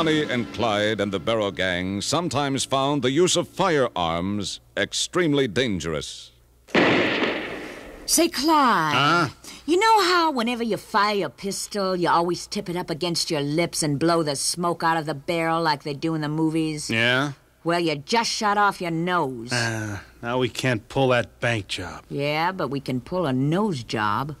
Bonnie and Clyde and the Barrow Gang sometimes found the use of firearms extremely dangerous. Say, Clyde. Huh? You know how whenever you fire a pistol, you always tip it up against your lips and blow the smoke out of the barrel like they do in the movies? Yeah? Well, you just shot off your nose. Uh, now we can't pull that bank job. yeah, but we can pull a nose job.